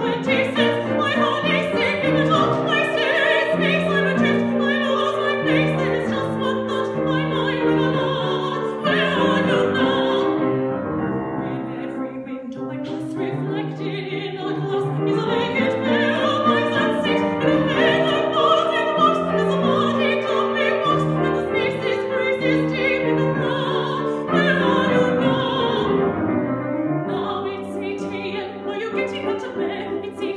20 seconds. to me.